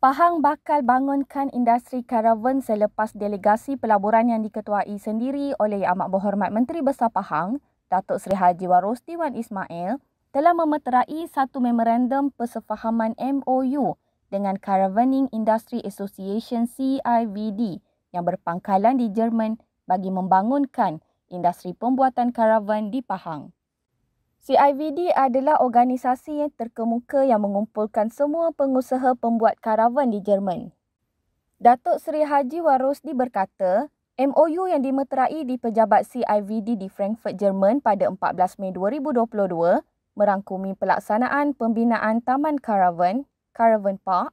Pahang bakal bangunkan industri karavan selepas delegasi pelaburan yang diketuai sendiri oleh Amat Berhormat Menteri Besar Pahang, Datuk Seri Haji Warosti Wan Ismail, telah memeterai satu memorandum persefahaman MOU dengan Caravaning Industry Association CIVD yang berpangkalan di Jerman bagi membangunkan industri pembuatan karavan di Pahang. CIVD adalah organisasi yang terkemuka yang mengumpulkan semua pengusaha pembuat karavan di Jerman. Datuk Seri Haji Warosdi berkata, MOU yang dimeterai di pejabat CIVD di Frankfurt, Jerman pada 14 Mei 2022 merangkumi pelaksanaan pembinaan Taman Karavan, Caravan Park,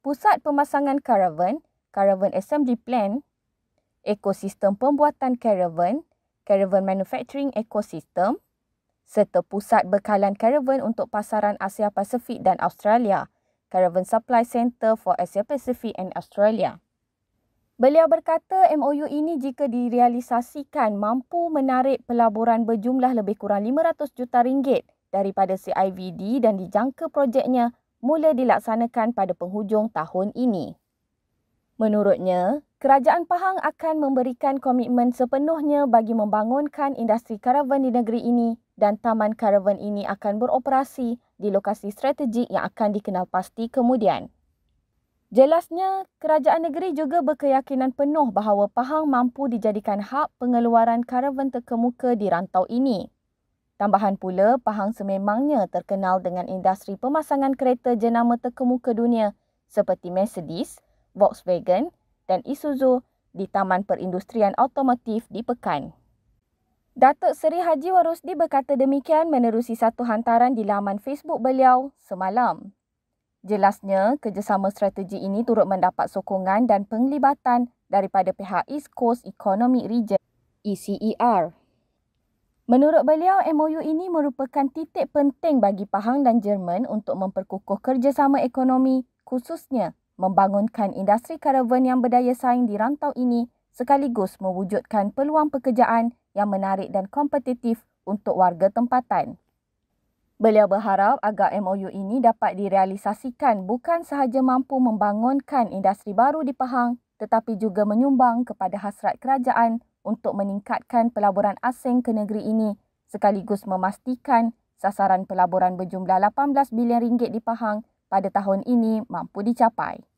Pusat Pemasangan Karavan, Caravan Assembly Plan, Ekosistem Pembuatan Caravan, Caravan Manufacturing Ecosystem, serta pusat bekalan karavan untuk pasaran Asia Pasifik dan Australia, Caravan Supply Center for Asia Pacific and Australia. Beliau berkata MOU ini jika direalisasikan mampu menarik pelaburan berjumlah lebih kurang 500 juta ringgit daripada CIVD dan dijangka projeknya mula dilaksanakan pada penghujung tahun ini. Menurutnya, kerajaan Pahang akan memberikan komitmen sepenuhnya bagi membangunkan industri karavan di negeri ini dan taman karavan ini akan beroperasi di lokasi strategik yang akan dikenal pasti kemudian. Jelasnya, kerajaan negeri juga berkeyakinan penuh bahawa Pahang mampu dijadikan hub pengeluaran karavan terkemuka di rantau ini. Tambahan pula, Pahang sememangnya terkenal dengan industri pemasangan kereta jenama terkemuka dunia seperti Mercedes, Volkswagen dan Isuzu di Taman Perindustrian Automotif di Pekan. Datuk Seri Haji Warusdi berkata demikian menerusi satu hantaran di laman Facebook beliau semalam. Jelasnya, kerjasama strategi ini turut mendapat sokongan dan penglibatan daripada pihak East Coast Economic Region ECER. Menurut beliau, MOU ini merupakan titik penting bagi Pahang dan Jerman untuk memperkukuh kerjasama ekonomi khususnya membangunkan industri karavan yang berdaya saing di rantau ini sekaligus mewujudkan peluang pekerjaan yang menarik dan kompetitif untuk warga tempatan. Beliau berharap agar MOU ini dapat direalisasikan bukan sahaja mampu membangunkan industri baru di Pahang tetapi juga menyumbang kepada hasrat kerajaan untuk meningkatkan pelaburan asing ke negeri ini sekaligus memastikan sasaran pelaburan berjumlah 18 bilion ringgit di Pahang pada tahun ini mampu dicapai.